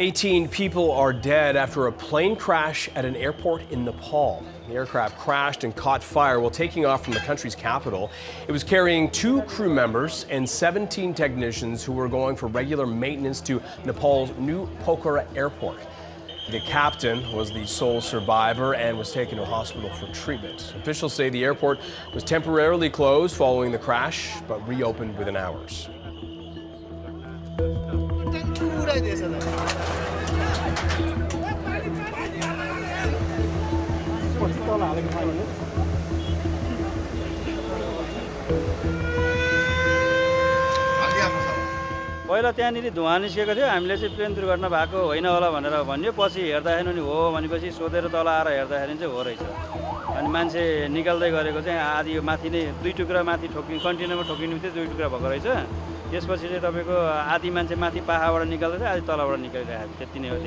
Eighteen people are dead after a plane crash at an airport in Nepal. The aircraft crashed and caught fire while taking off from the country's capital. It was carrying two crew members and 17 technicians who were going for regular maintenance to Nepal's new Pokhara airport. The captain was the sole survivor and was taken to hospital for treatment. Officials say the airport was temporarily closed following the crash, but reopened within hours. पहिला त्यहाँनिर धुवा निस्केको थियो। हामीले चाहिँ plane दुर्घटना भएको होइन होला भनेर भन्यो। पछि हेर्दाखेरि नि हो भनेपछि सोधेर तल आएर हेर्दाखेरि चाहिँ हो रहेछ। अनि मान्छे निकाल्दै गरेको चाहिँ आदि यो माथि नै दुई टुक्रा माथि ठोकि कन्टेनरमा ठोकिनु थियो दुई टुक्रा भएको रहेछ। त्यसपछि चाहिँ तपाईँको आधी मान्छे माथि पाखाबाट निकाल्दै थियो आधी तलबाट निकालिरहेको थियो। त्यति नै हो